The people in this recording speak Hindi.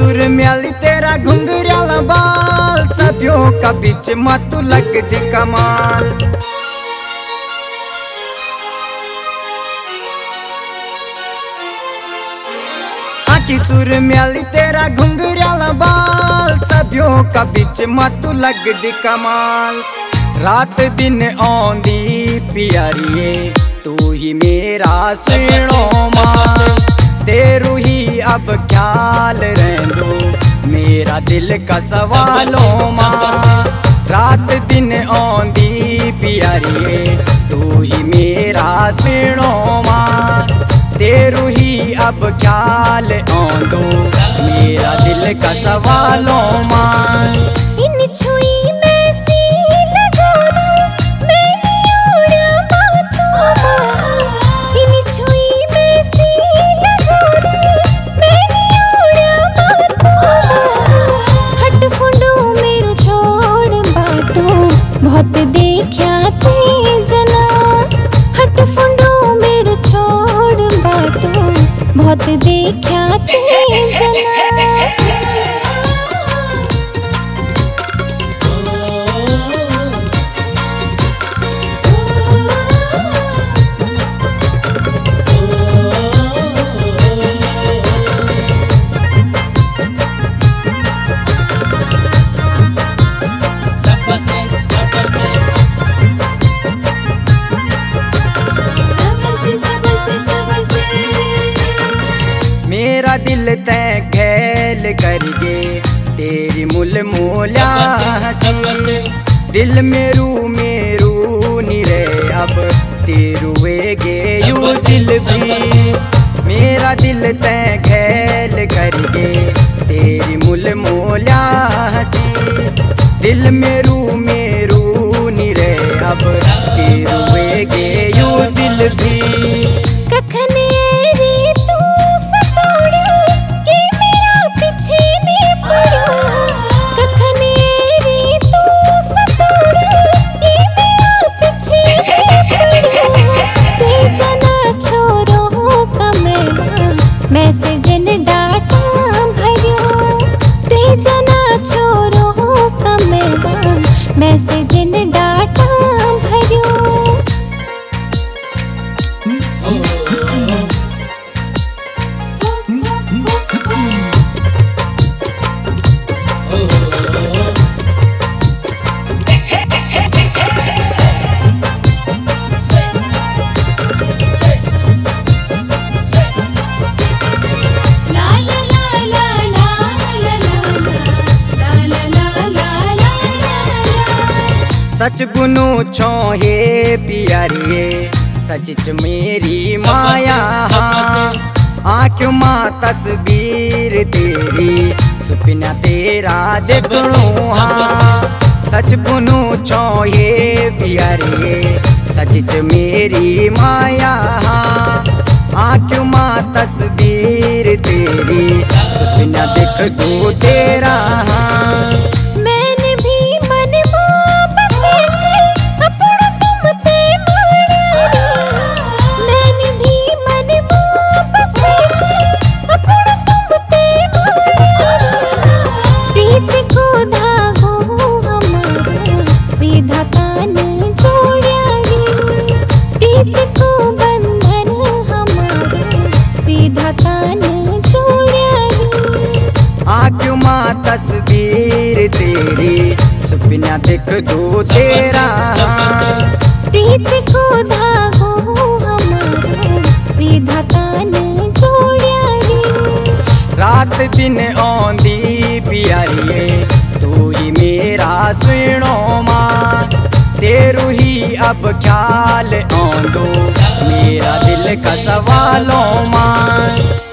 सुर म्याली तेरा घुंघराला बाल सदियों का बीच मत लग दी कमाल। आखी सुर म्याली तेरा घुंघराला बाल सदियों का बीच मत लग दी कमाल। रात दिन आंदी प्यारिए तू ही मेरा सुनो माँ तेरू ही अब ख्याल रहू मेरा दिल का सवालों माँ रात दिन औंदी प्यारिए तू ही मेरा सुनो माँ। तेरू ही अब ख्याल औंदो मेरा दिल का सवालों माँ। देखा ते जना मुल। हसी दिल मेरू मेरू नी रे, अब तेरुए गे यू दिल भी। मेरा दिल तय खेल कर गे तेरी मुल मोला हसी। दिल मेरू मैसेज ने सच बुनो छो हे प्यारिए सच च मेरी माया आँखों माँ तस्वीर तेरी सुपना तेरा देखणो हाँ। सच बुनो छो हे प्यारिए सच च मेरी माया आँखों माँ तस्वीर तेरी सुपना देख दो तेरा हाँ। तस्वीर तेरी सुपना देख दो तेरा। प्रीत को धागो रात दिन आंदी प्यारिए तू ही मेरा सुनो माँ। तेरू ही अब ख्याल आंदो मेरा दिल का सवालों माँ।